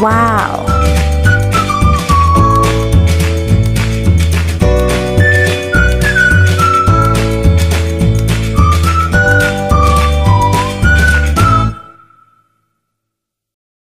Wow.